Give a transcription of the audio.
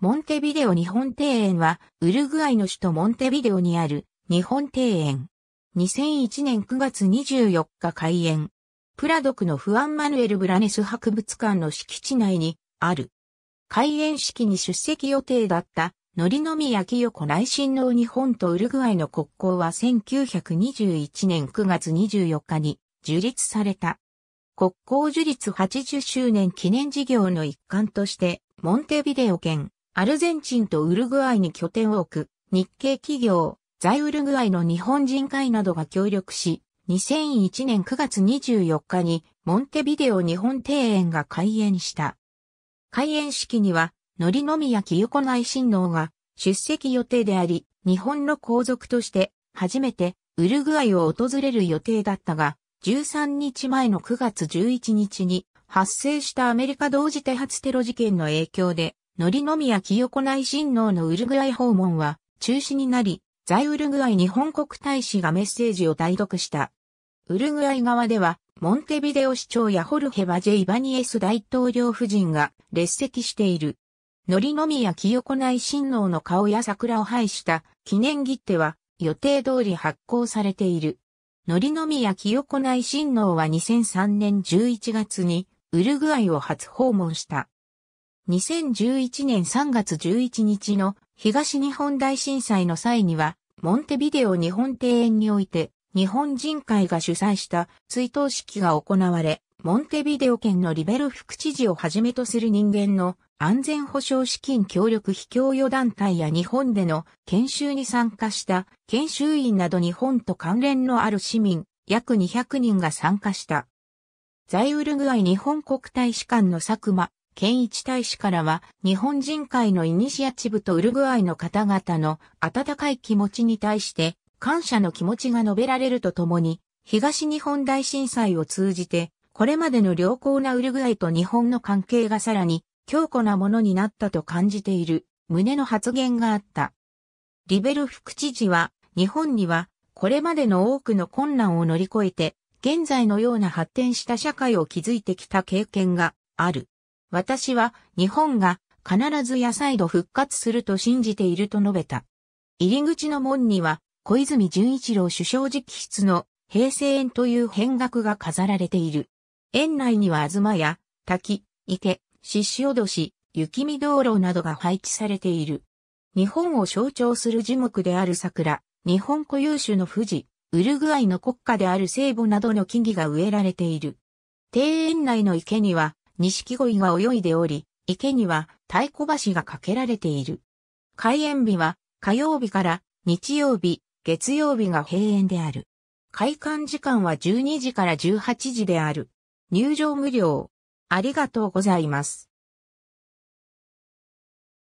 モンテビデオ日本庭園は、ウルグアイの首都モンテビデオにある日本庭園。2001年9月24日開園。プラドクのフアン・マヌエル・ブラネス博物館の敷地内にある。開園式に出席予定だったノリノミヤ清子内親王日本とウルグアイの国交は1921年9月24日に樹立された。国交樹立80周年記念事業の一環として、モンテビデオ県、アルゼンチンとウルグアイに拠点を置く日系企業、在ウルグアイの日本人会などが協力し、2001年9月24日にモンテビデオ日本庭園が開園した。開園式には、ノリノミヤ清子内親王が出席予定であり、日本の皇族として初めてウルグアイを訪れる予定だったが、13日前の9月11日に発生したアメリカ同時多発テロ事件の影響で、ノリノミヤ清子内親王のウルグアイ訪問は中止になり、在ウルグアイ日本国大使がメッセージを代読した。ウルグアイ側では、モンテビデオ市長やホルヘバジェイバニエス大統領夫人が列席している。ノリノミヤ清子内親王の顔や桜を配した記念切手は予定通り発行されている。ノリノミヤ清子内親王は2003年11月にウルグアイを初訪問した。2011年3月11日の東日本大震災の際には、モンテビデオ日本庭園において、日本人会が主催した追悼式が行われ、モンテビデオ県のリベル副知事をはじめとする人間の安全保障資金協力非協与団体や日本での研修に参加した研修員など日本と関連のある市民約200人が参加した。在ウルグアイ日本国大使館の佐久間健一大使からは日本人会のイニシアチブとウルグアイの方々の温かい気持ちに対して感謝の気持ちが述べられるとともに東日本大震災を通じてこれまでの良好なウルグアイと日本の関係がさらに強固なものになったと感じている旨の発言があった。リベル副知事は日本にはこれまでの多くの困難を乗り越えて現在のような発展した社会を築いてきた経験がある。私は日本が必ずや再度復活すると信じていると述べた。入り口の門には小泉純一郎首相直筆の平成園という変額が飾られている。園内には東や滝、池、獅子おどし、雪見道路などが配置されている。日本を象徴する樹木である桜、日本固有種の富士、ウルグアイの国家である聖母などの木々が植えられている。庭園内の池には、錦鯉が泳いでおり、池には太鼓橋が架けられている。開園日は火曜日から日曜日、月曜日が閉園である。開館時間は12時から18時である。入場無料。ありがとうございます。